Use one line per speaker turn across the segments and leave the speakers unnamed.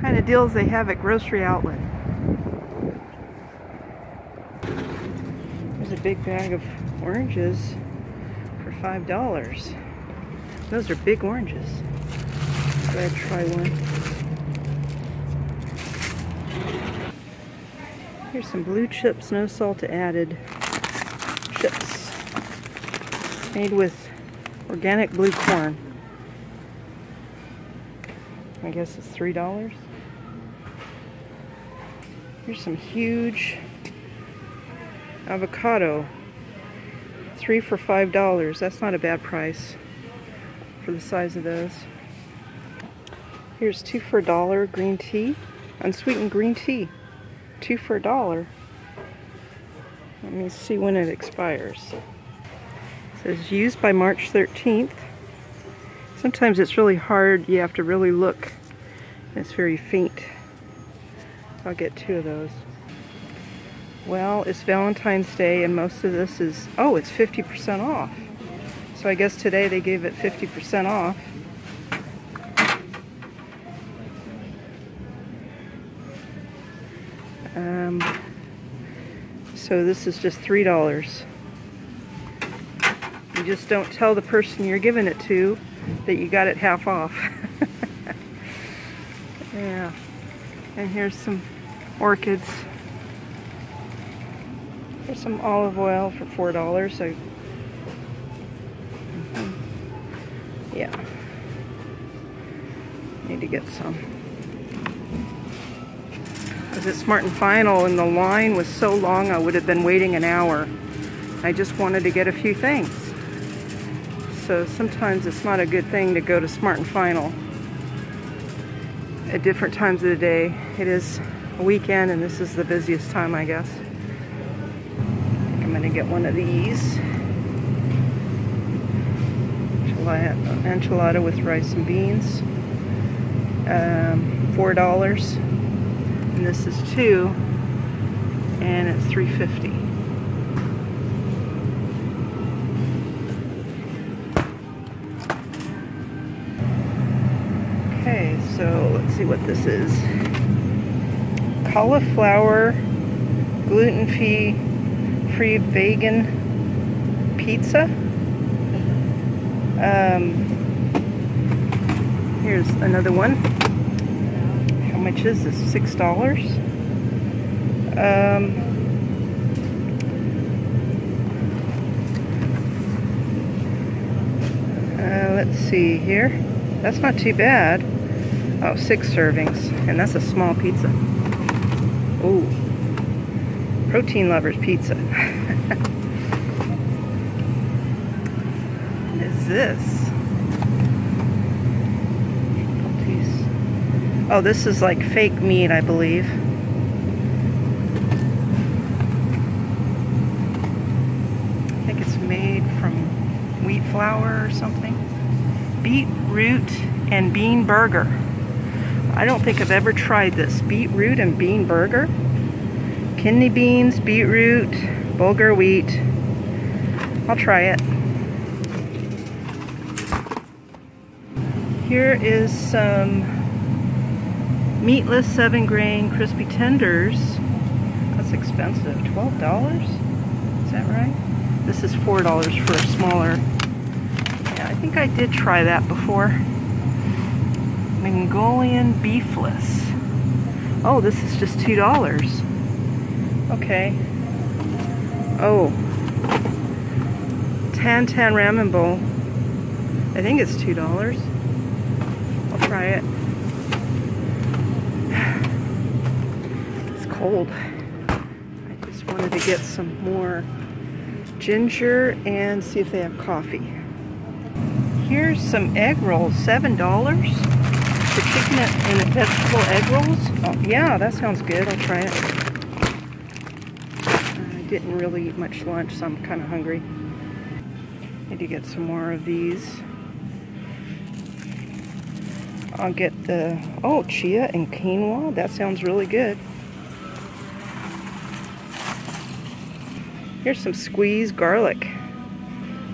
kind of deals they have at Grocery Outlet. There's a big bag of oranges for $5. Those are big oranges. Go ahead try one. Here's some blue chips, no salt added chips. Made with organic blue corn. I guess it's $3. Here's some huge avocado. Three for $5. That's not a bad price for the size of those. Here's two for a dollar green tea. Unsweetened green tea. Two for a dollar. Let me see when it expires. It says used by March 13th. Sometimes it's really hard. You have to really look. It's very faint. I'll get two of those. Well, it's Valentine's Day and most of this is, oh, it's 50% off. So I guess today they gave it 50% off. Um, so this is just $3. You just don't tell the person you're giving it to that you got it half off. yeah. And here's some orchids. Here's some olive oil for $4. So, mm-hmm. yeah. Need to get some. Because at Smart and Final and the line was so long I would have been waiting an hour. I just wanted to get a few things. So sometimes it's not a good thing to go to Smart and Final at different times of the day. It is weekend and this is the busiest time I guess. I am gonna get one of these. Enchilada, enchilada with rice and beans. Um, Four dollars. And this is two. And it's 350. Okay, so let's see what this is. Cauliflower, gluten-free, free vegan pizza. Um, here's another one. How much is this? Six dollars. Um, uh, let's see here. That's not too bad. Oh, six servings. And that's a small pizza. Ooh. Protein lovers pizza. what is this? Oh, this is like fake meat, I believe. I think it's made from wheat flour or something. Beetroot and bean burger. I don't think I've ever tried this. Beetroot and bean burger. Kidney beans, beetroot, bulgur wheat. I'll try it. Here is some meatless seven grain crispy tenders. That's expensive. $12? Is that right? This is $4 for a smaller. Yeah, I think I did try that before. Mongolian beefless. Oh, this is just $2. Okay. Oh. Tan Tan Ramen Bowl. I think it's $2. I'll try it. It's cold. I just wanted to get some more ginger and see if they have coffee. Here's some egg rolls, $7 for chicken and vegetable egg rolls. Oh, yeah, that sounds good. I'll try it. I didn't really eat much lunch, so I'm kind of hungry. Need to get some more of these. I'll get the, oh, chia and quinoa. That sounds really good. Here's some squeezed garlic.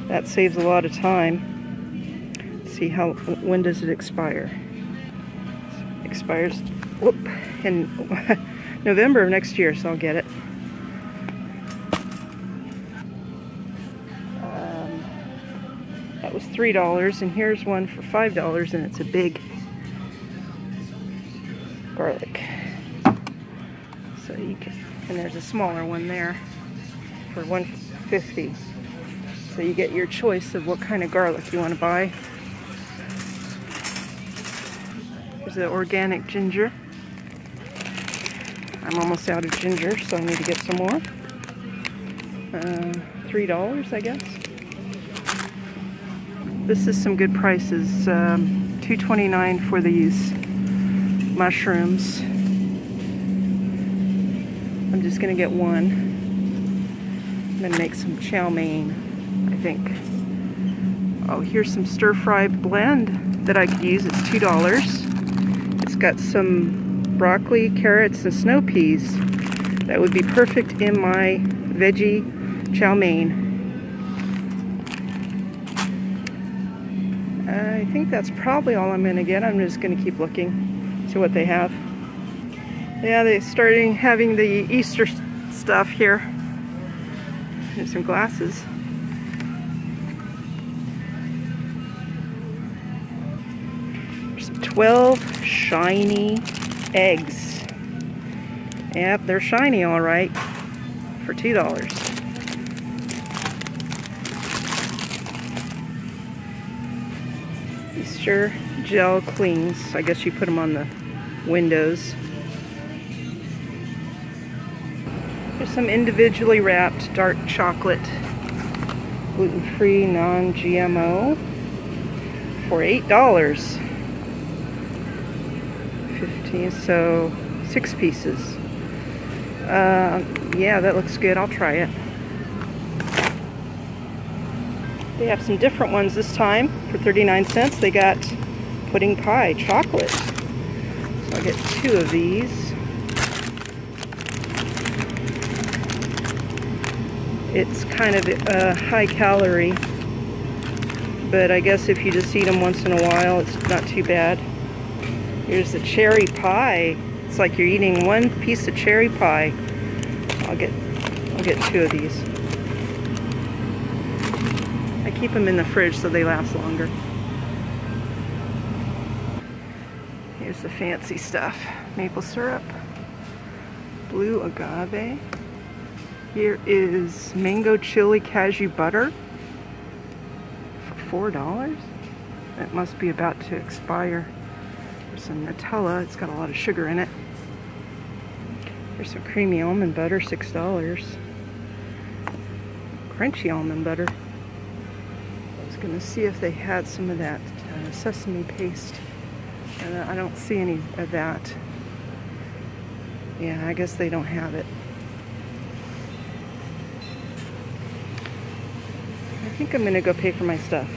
That saves a lot of time. Let's see how, when does it expire? Expires whoop, in November of next year, so I'll get it. Um, that was $3, and here's one for $5, and it's a big garlic. So you can, and there's a smaller one there for 150 So you get your choice of what kind of garlic you want to buy. The organic ginger. I'm almost out of ginger, so I need to get some more. Uh, $3, I guess. This is some good prices. Um, $2.29 for these mushrooms. I'm just gonna get one. I'm gonna make some chow mein, I think. Oh, here's some stir-fry blend that I could use. It's $2. Got some broccoli, carrots, and snow peas. That would be perfect in my veggie chow mein. I think that's probably all I'm going to get. I'm just going to keep looking, see what they have. Yeah, they're starting having the Easter stuff here. There's some glasses. 12 shiny eggs. Yep, they're shiny all right for $2. Easter gel clings. I guess you put them on the windows. There's some individually wrapped dark chocolate, gluten-free, non-GMO for $8. 15, so six pieces. Uh, yeah, that looks good. I'll try it. They have some different ones this time for 39 cents. They got pudding pie chocolate. So I'll get two of these. It's kind of uh, high calorie, but I guess if you just eat them once in a while, it's not too bad. Here's the cherry pie. It's like you're eating one piece of cherry pie. I'll get, I'll get two of these. I keep them in the fridge so they last longer. Here's the fancy stuff. Maple syrup, blue agave, here is mango chili cashew butter for $4. It must be about to expire. Some Nutella. It's got a lot of sugar in it. There's some creamy almond butter, $6. Crunchy almond butter. I was going to see if they had some of that uh, sesame paste. Uh, I don't see any of that. Yeah, I guess they don't have it. I think I'm going to go pay for my stuff.